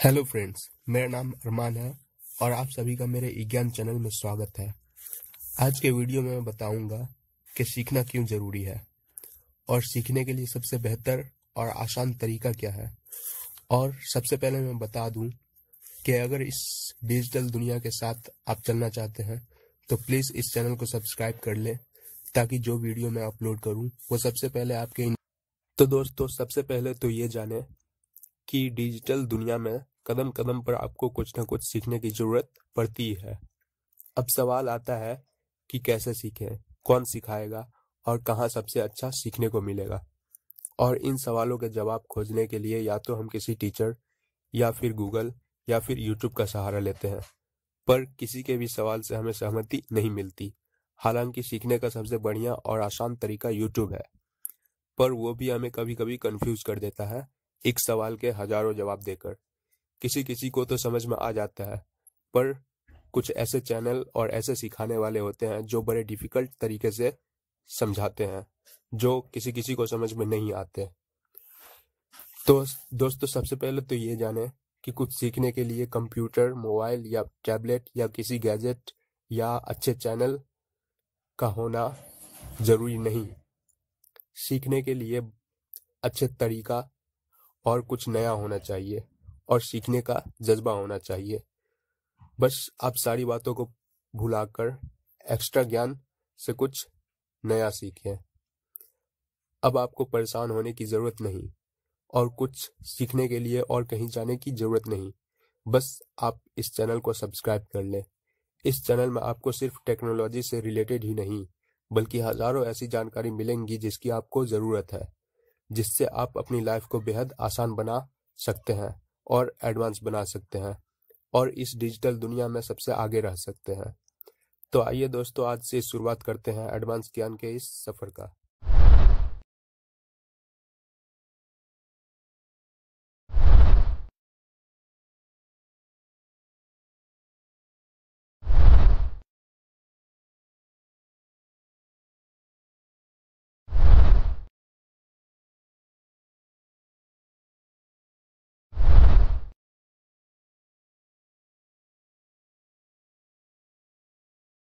Hello friends मेरा नाम अरमान है और आप सभी का मेरे विज्ञान चैनल में स्वागत है। आज के वीडियो में मैं बताऊँगा कि सीखना क्यों ज़रूरी है और सीखने के लिए सबसे बेहतर और आसान तरीका क्या है। और सबसे पहले मैं बता दूँ कि अगर इस डिजिटल दुनिया के साथ आप चलना चाहते हैं तो प्लीज़ इस चैनल को सब्सक्राइब कर लें ताकि जो वीडियो मैं अपलोड करूँ, वो सबसे पहले आपके तो दोस्तों, सबसे पहले तो ये जाने कि डिजिटल दुनिया में कदम कदम पर आपको कुछ ना कुछ सीखने की ज़रूरत पड़ती है। अब सवाल आता है कि कैसे सीखें, कौन सिखाएगा और कहाँ सबसे अच्छा सीखने को मिलेगा? और इन सवालों के जवाब खोजने के लिए या तो हम किसी टीचर या फिर गूगल या फिर यूट्यूब का सहारा लेते हैं, पर किसी के भी सवाल से हमें सहमति नहीं मिलती। हालाँकि सीखने का सबसे बढ़िया और आसान तरीका यूट्यूब है, पर वो भी हमें कभी कभी कंफ्यूज कर देता है एक सवाल के हज़ारों जवाब देकर। किसी किसी को तो समझ में आ जाता है, पर कुछ ऐसे चैनल और ऐसे सिखाने वाले होते हैं जो बड़े डिफ़िकल्ट तरीके से समझाते हैं, जो किसी किसी को समझ में नहीं आते। तो दोस्तों सबसे पहले तो ये जाने कि कुछ सीखने के लिए कंप्यूटर, मोबाइल या टैबलेट या किसी गैजेट या अच्छे चैनल का होना ज़रूरी नहीं। सीखने के लिए अच्छे तरीका और कुछ नया होना चाहिए। और सीखने का जज्बा होना चाहिए। बस आप सारी बातों को भुलाकर एक्स्ट्रा ज्ञान से कुछ नया सीखें। अब आपको परेशान होने की ज़रूरत नहीं और कुछ सीखने के लिए और कहीं जाने की ज़रूरत नहीं। बस आप इस चैनल को सब्सक्राइब कर लें। इस चैनल में आपको सिर्फ़ टेक्नोलॉजी से रिलेटेड ही नहीं, बल्कि हज़ारों ऐसी जानकारी मिलेंगी जिसकी आपको ज़रूरत है, जिससे आप अपनी लाइफ को बेहद आसान बना सकते हैं। और एडवांस बना सकते हैं और इस डिजिटल दुनिया में सबसे आगे रह सकते हैं। तो आइए दोस्तों, आज से शुरुआत करते हैं एडवांस ज्ञान के इस सफ़र का।